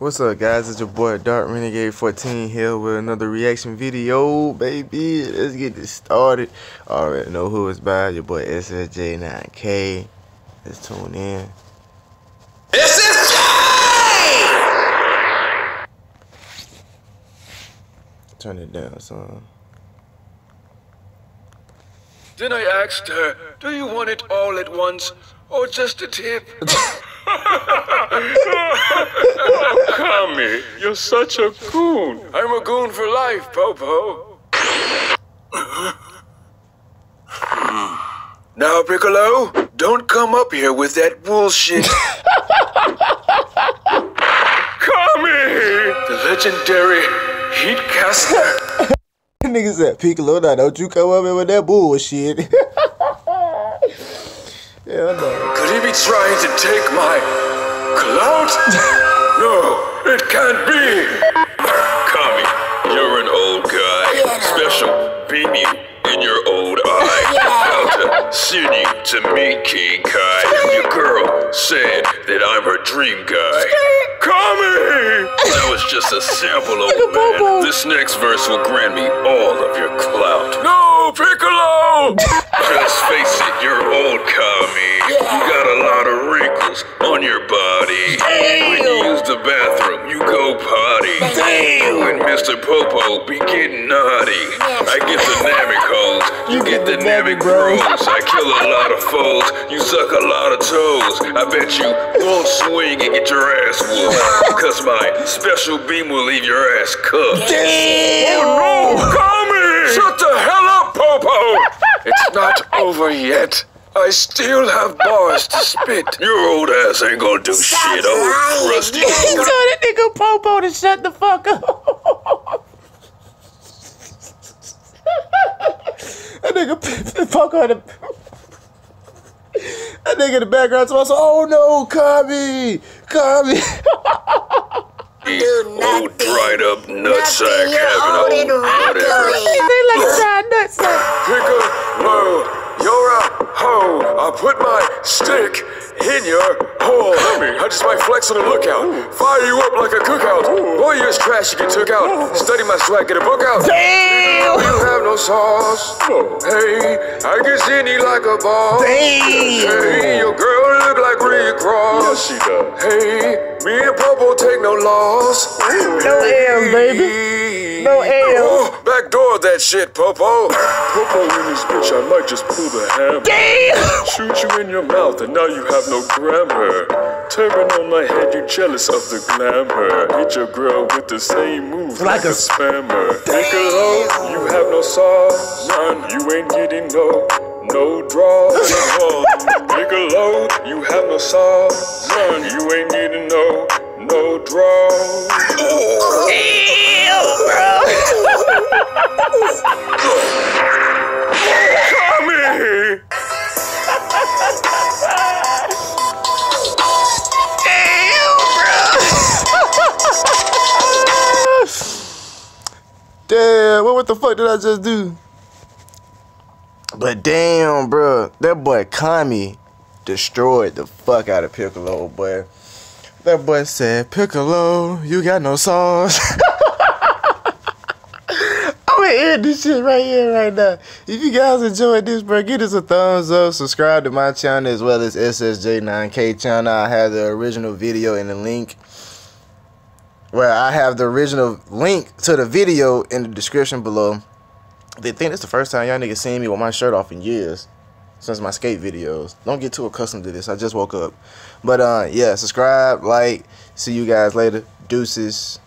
What's up, guys? It's your boy Dark Renegade 14 here with another reaction video, baby. Let's get this started. Already know who it's by. Your boy SSJ9K. Let's tune in. SSJ! Turn it down, son. Then I asked her, Do you want it all at once or just a tip? oh, Kami, you're such a goon. I'm a goon for life, Popo. now, Piccolo, don't come up here with that bullshit. Kami! The legendary heat caster. Nigga said, Piccolo, now don't you come up here with that bullshit. Hell no. Could he be trying to take my clout? no, it can't be. Kami, you're an old guy. Special beam you in your old eye. About to send you to meet King Kai. Your girl said that I'm her dream guy. Kami! That was just a sample, old man. This next verse will grant me all of your clout. No, Piccolo! Just face it, you're Mr. Popo be getting naughty. I get the Namek hoes, you get the Namek bros. I kill a lot of foes, you suck a lot of toes. I bet you won't swing and get your ass whooped. Because my special beam will leave your ass cooked. Oh no, Kami! Shut the hell up, Popo! It's not over yet. I still have bars to spit. Your old ass ain't gonna do shit, oh, old rusty. He told that nigga Popo to shut the fuck up. That nigga Popo the that nigga in the background told us, oh no, Kami, Kami. Old dried up nutsack having old a and whatever. they like a giant nutsack. Piccolo, you're a hoe. I'll put my stick in your hole. I just might flex on the lookout. Fire you up like a cookout. Boy, you're as trash you get took out. Study my swag, get a book out. Damn. You have no sauce. Hey, I get zinny like a ball. Hey, your girl look like Rick Ross. she does. Hey, me and Popo take no loss. No L, baby. No L. Oh, backdoor that shit, Popo. Popo in this bitch, I might just pull the hammer. Damn. Shoot you in your mouth, and now you have no grammar. Turban on my head, you jealous of the glamour. Hit your girl with the same move Like like, a a, spammer. Piccolo, you have no sauce. Son, you ain't getting no, no draw. Piccolo, you have no sauce. Son, you ain't getting no, no draw. Tommy! Damn, what, what the fuck did I just do? But damn, bro, that boy Kami destroyed the fuck out of Piccolo, boy. That boy said, Piccolo, you got no sauce. I'm gonna end this shit right here, right now. If you guys enjoyed this, bro, give us a thumbs up. Subscribe to my channel as well as SSJ9K channel. I have the original video in the link. Well, I have the original link to the video in the description below. They think it's the first time y'all niggas seen me with my shirt off in years. Since my skate videos. Don't get too accustomed to this. I just woke up. But uh yeah, subscribe, like, see you guys later. Deuces.